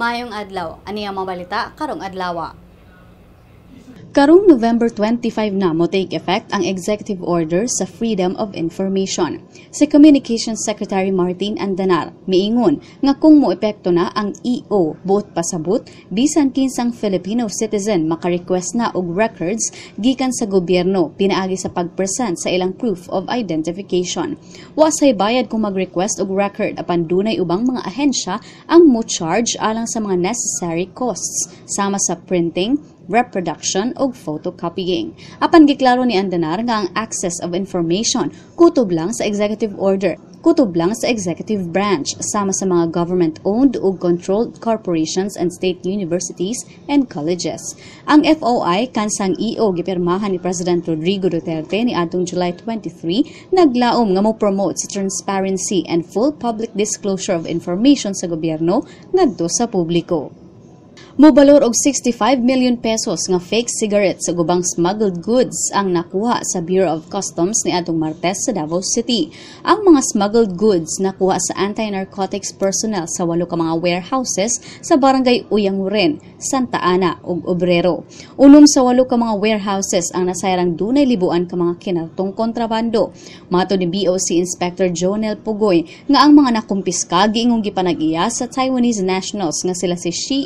Mayong adlaw, ani ang mabalita karong adlawa. Karong November 25 na mo take effect ang executive order sa Freedom of Information. Si Communications Secretary Martin Andanar miingon nga kung mo epekto na ang EO buot pasabot bisan kinsang Filipino citizen maka-request na og records gikan sa gobyerno pinaagi sa pag-present sa ilang proof of identification. Wa say bayad kung mag-request og record apan dunay ubang mga ahensya ang mo charge alang sa mga necessary costs sama sa printing, reproduction o photocopying. Apan giklaro ni Andanar nga ang access of information kutob lang sa executive order kutob lang sa executive branch sama sa mga government-owned o controlled corporations and state universities and colleges. Ang FOI kansang EO gipirmahan ni President Rodrigo Duterte ni adtong July 23 naglaom nga mo promote sa transparency and full public disclosure of information sa gobyerno ngadto sa publiko. Mobalor og 65 million pesos nga fake cigarettes sa gubang smuggled goods ang nakuha sa Bureau of Customs ni atong Martes sa Davao City. Ang mga smuggled goods nakuha sa anti-narcotics personnel sa walo ka mga warehouses sa barangay Uyanguren, Santa Ana ug Obrero. Unom sa walo ka mga warehouses ang nasayarang dunay libuan ka mga kinartong kontrabando. Mato ni BOC Inspector Jonel Pugoy nga ang mga nakumpiska giingong gipanag-iya sa Taiwanese nationals nga sila si Shi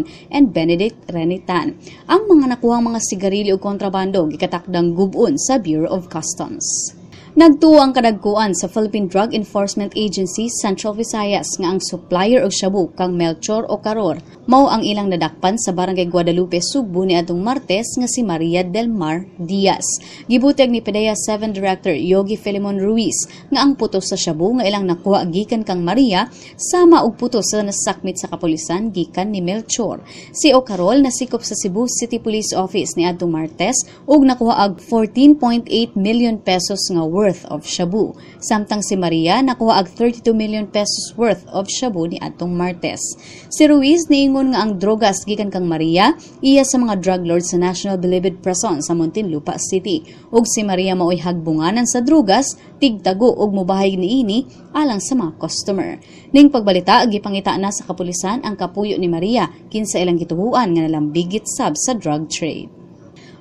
Yukon and Benedict Renitan. Ang mga nakuhang mga sigarilyo o kontrabando gikatakdang gubun sa Bureau of Customs. Nagtuo ang kadagkuan sa Philippine Drug Enforcement Agency Central Visayas nga ang supplier og shabu kang Melchor o Karor mao ang ilang nadakpan sa Barangay Guadalupe, Sugbo ni atong Martes nga si Maria Del Mar Diaz. Gibuteg ni PDEA 7 Director Yogi Filimon Ruiz nga ang putos sa shabu nga ilang nakuha gikan kang Maria sama og putos sa nasakmit sa kapulisan gikan ni Melchor. Si Ocarol nasikop sa Cebu City Police Office ni atong Martes ug nakuha og 14.8 million pesos nga worth of shabu. Samtang si Maria nakuha ag 32 million pesos worth of shabu ni atong Martes. Si Ruiz niingon nga ang drogas gikan kang Maria iya sa mga drug lords sa National Bilibid Prison sa Muntinlupa City. Ug si Maria maoy hagbunganan sa drogas, tigtago ug mubahig niini alang sa mga customer. Ning pagbalita gipangita na sa kapulisan ang kapuyo ni Maria kinsa ilang gituhuan nga nalambigit sab sa drug trade.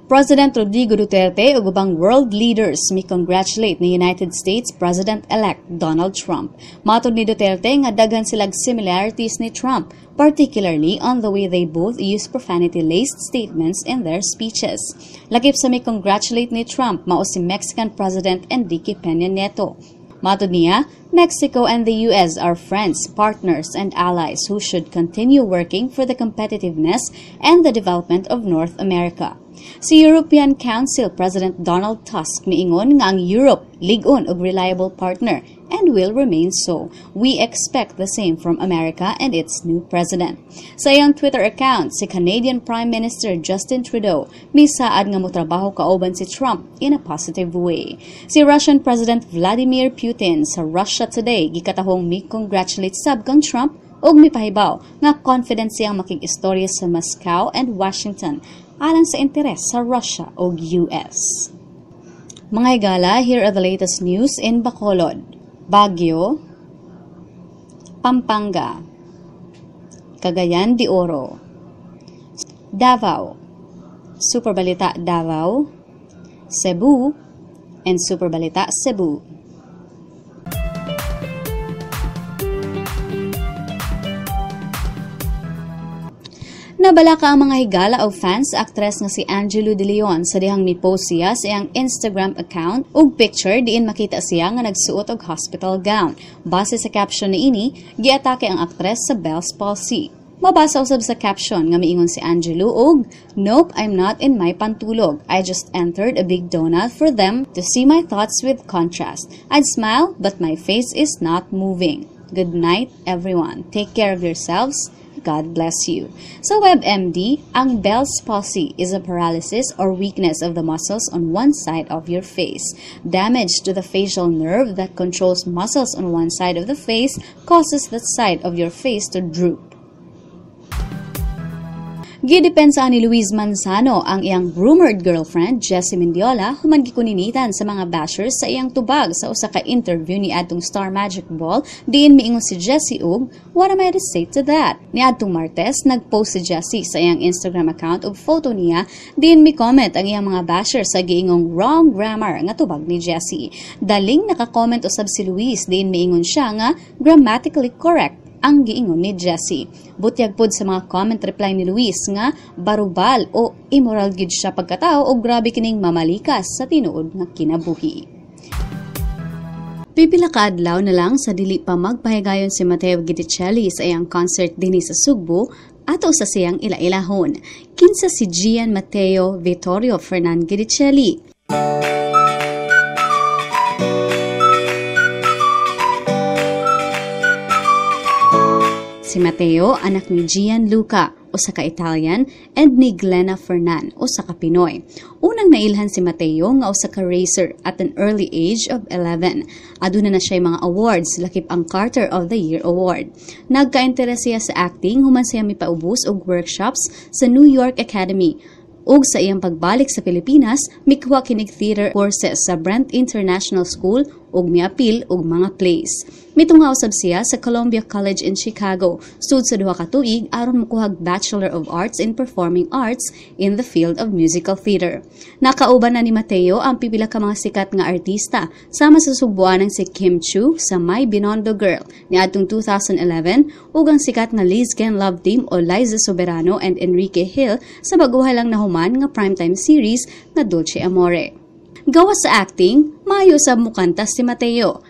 President Rodrigo Duterte ug ubang world leaders mi congratulate ni United States President-elect Donald Trump. Matod ni Duterte nga daghan silag similarities ni Trump, particularly on the way they both use profanity-laced statements in their speeches. Lakip sa mi congratulate ni Trump mao si Mexican President Enrique Peña Nieto. Matod niya, Mexico and the U.S. are friends, partners, and allies who should continue working for the competitiveness and the development of North America. Si European Council President Donald Tusk miingon nga ang Europe ligon og reliable partner and will remain so. We expect the same from America and its new president. Sa iyang Twitter account, si Canadian Prime Minister Justin Trudeau misaad nga motrabaho kauban si Trump in a positive way. Si Russian President Vladimir Putin sa Russia Today gikatahong mi-congratulate sab kang Trump ug mipahibaw nga confident siyang makig-istorya sa Moscow and Washington alang sa interes sa Russia o US. Mga higala, here are the latest news in Bacolod, Baguio, Pampanga, Cagayan de Oro, Davao, Superbalita Davao, Cebu, and Superbalita Cebu. Nabala ka ang mga higala o fans actress nga si Angelo De Leon sa dihang mi-post siya sa iyang Instagram account ug picture diin makita siya nga nagsuot og hospital gown. Base sa caption ni ini, giatake ang actress sa Bell's palsy. Mabasa usab sa caption nga miingon si Angelo og, Nope, I'm not in my pantulog. I just entered a big donut for them to see my thoughts with contrast. I'd smile, but my face is not moving. Good night, everyone. Take care of yourselves. God bless you. Sa WebMD, ang Bell's palsy is a paralysis or weakness of the muscles on one side of your face. Damage to the facial nerve that controls muscles on one side of the face causes that side of your face to droop. Gidepensa ni Luis Manzano ang iyang rumored girlfriend Jessie Mendiola human gikuninitan sa mga bashers sa iyang tubag sa usa ka interview ni adtong Star Magic Ball diin miingon si Jessie og what am I to say to that? Ni adtong Martes nagpost si Jessie sa iyang Instagram account og photo niya diin mi comment ang iyang mga bashers sa giingong wrong grammar nga tubag ni Jessie. Daling naka-comment usab si Luis diin miingon siya nga grammatically correct ang giingon ni Jessie. Butyag pod sa mga comment reply ni Luis nga barubal o immoral gid siya pagkatao o grabe kining mamalikas sa tinuod nga kinabuhi. Pipila ka adlaw na lang sa dili pa magpahigayon si Mateo Giticelli sa iyang concert dinhi sa Sugbo ato sa siyang ilailahon. Kinsa si Gian Mateo Vittorio Fernan Giticelli. Si Mateo, anak ni Gian Luca, usa ka Italian, and ni Glenna Fernan, usa ka Pinoy. Unang nailhan si Mateo nga usa ka racer at an early age of 11. Aduna na siya mga awards, lakip ang Carter of the Year Award. Nagka-interes siya sa acting, human siya mipaubos og workshops sa New York Academy ug sa iyang pagbalik sa Pilipinas, mikuha kinig theater courses sa Brent International School ug miapil og mga plays. Mitunga usab siya sa Columbia College in Chicago, stud sa duha ka tuig aron makuhag Bachelor of Arts in Performing Arts in the field of musical theater. Nakauban na ni Mateo ang pipila ka mga sikat nga artista sama sa subuan ng si Kim Chu sa My Binondo Girl ni atong 2011 ug ang sikat nga Liz Can Love Team o Liza Soberano and Enrique Hill sa baguhay lang nahuman nga primetime series na Dolce Amore. Gawa sa acting, maayo sa mukanta si Mateo.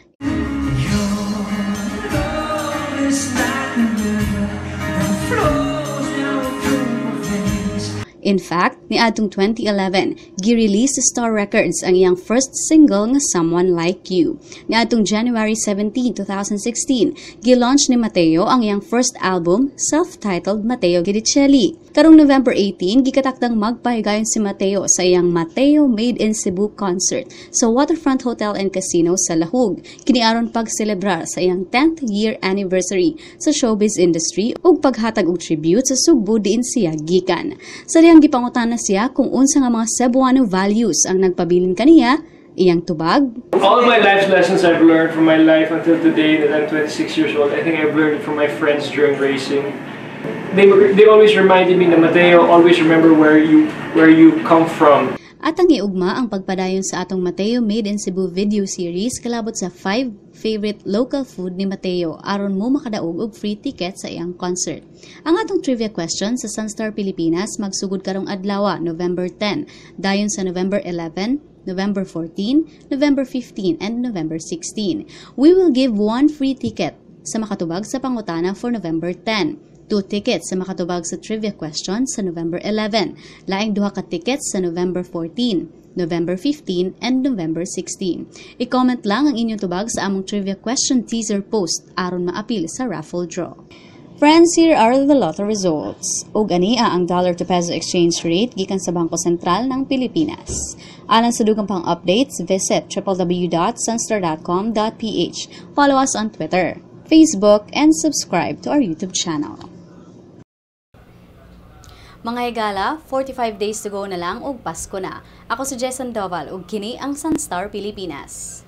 In fact, ni atong 2011, gi-release sa Star Records ang iyang first single nga Someone Like You. Ni atong January 17, 2016, gi-launch ni Mateo ang iyang first album, self-titled Mateo Giricelli. Karong November 18, gikataktang magpahigayon si Mateo sa iyang Mateo Made in Cebu concert sa Waterfront Hotel and Casino sa Lahug. Kiniaron pag-celebrar sa iyang 10th year anniversary sa showbiz industry ug paghatag og tribute sa Sugbo diin siya gikan. Sa diyang gipangutana siya kung unsa nga mga Cebuano values ang nagpabilin kaniya iyang tubag. All my life lessons I've learned from my life until today that I'm 26 years old, I think I've learned it from my friends during racing. They, they always reminded me na Mateo, always remember where you where you come from. At ang iugma ang pagpadayon sa atong Mateo Made in Cebu video series kalabot sa 5 favorite local food ni Mateo aron mo makadaog og free ticket sa iyang concert. Ang atong trivia question sa Sunstar Pilipinas magsugod karong adlaw November 10, dayon sa November 11, November 14, November 15, and November 16. We will give one free ticket sa makatubag sa pangutana for November 10. Two tickets sa makatubag sa trivia question sa November 11. Laing duha ka tickets sa November 14, November 15, and November 16. I-comment lang ang inyong tubag sa among trivia question teaser post aron maapil sa raffle draw. Friends, here are the lotto results. Ug ania ang dollar to peso exchange rate gikan sa Bangko Sentral ng Pilipinas. Alang sa dugang pang updates, visit www.sunstar.com.ph. Follow us on Twitter, Facebook, and subscribe to our YouTube channel. Mga higala, 45 days to go na lang ug Pasko na. Ako si Jason Doval ug kini ang Sunstar Pilipinas.